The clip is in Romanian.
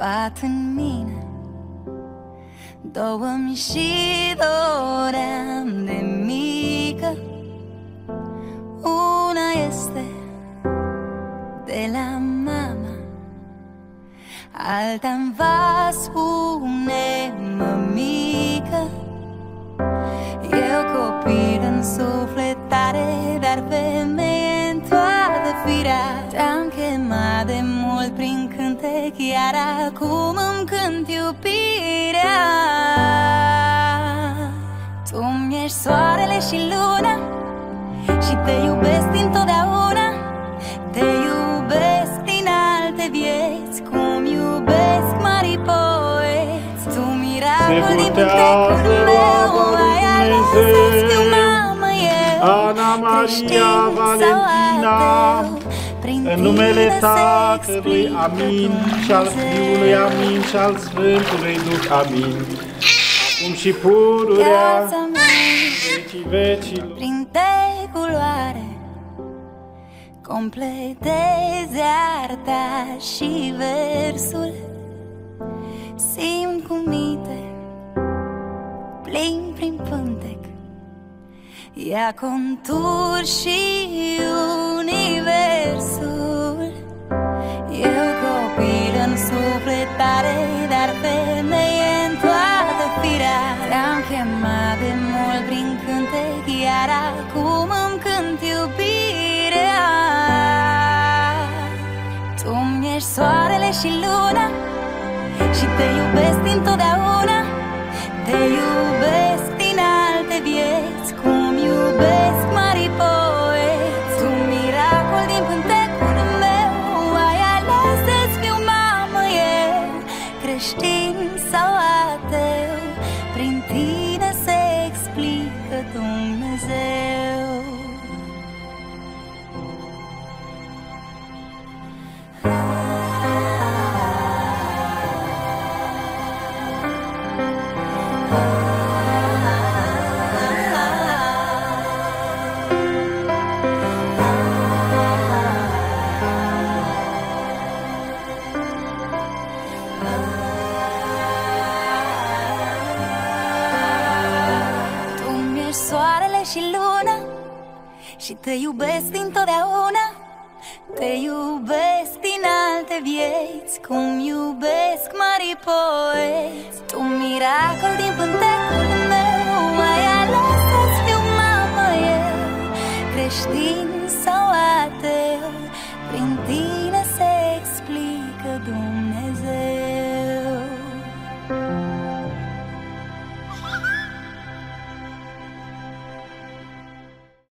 bat în mine. Două-mi și doream de mică. Una este de la mama Alta-mi va spune mămică Eu copil în sufletare Dar femeie în toată firea. Te-am chemat de mult prin cântec Iar acum îmi cânt iubirea. Tu mi-ești soarele și luna Și te iubesc dintotdeauna. Te iubesc din alte vieți Cum iubesc mari poeți. Tu miracol din botează putecul meu roagă lui Ai ales să Dumnezeu. fiu mamă eu. Ana Maria creștin sau Valentina, ateu, prin În numele tine se Tatălui, explică amin, și al Dumnezeu. Fiului, amin, și al Sfântului Duh, amin. Acum și pururea, Viața mea vecii vecilor. prin de culoare Completezi arta și versul Simt cum minte Plin prin pântec Ia contur și sufletare Dar femeie în toată firea. Te-am chemat de mult prin cântec Iar acum îmi cânt iubirea. Tu mi-ești soarele și luna Și te iubesc dintotdeauna Creștin sau ateu Prin tine se explică Dumnezeu Și te iubesc dintotdeauna Te iubesc din alte vieți Cum iubesc mari poeți. Tu miracol din pântecul meu